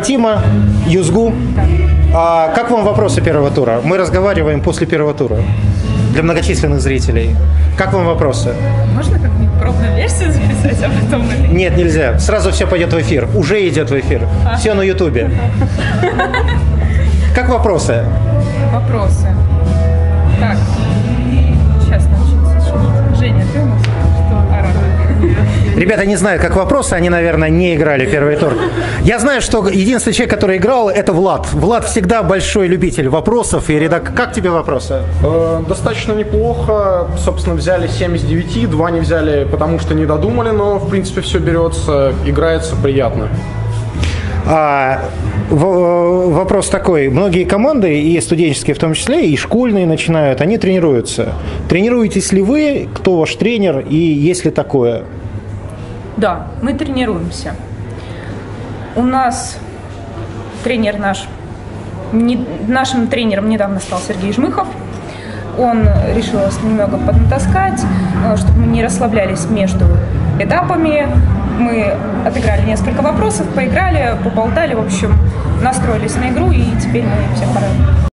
Тима, Юзгу. А как вам вопросы первого тура? Мы разговариваем после первого тура для многочисленных зрителей. Как вам вопросы? Можно как-нибудь пробную версию записать, а потом. Нет, нельзя. Сразу все пойдет в эфир. Уже идет в эфир. Все на Ютубе. Как вопросы? Вопросы. Ребята не знают, как вопросы, они, наверное, не играли первый тур. Я знаю, что единственный человек, который играл, это Влад. Влад всегда большой любитель вопросов и редак. Как тебе вопросы? Э, Достаточно неплохо. Собственно, взяли 7 из 9, два не взяли, потому что не додумали, но, в принципе, все берется, играется приятно. А, в- вопрос такой. Многие команды, и студенческие в том числе, и школьные начинают, они тренируются. Тренируетесь ли вы? Кто ваш тренер? И есть ли такое? Да, мы тренируемся. У нас тренер наш, не- нашим тренером недавно стал Сергей Жмыхов. Он решил нас немного поднатаскать, э, чтобы мы не расслаблялись между этапами. Мы отыграли несколько вопросов, поиграли, поболтали, в общем, настроились на игру, и теперь мы все в порядке.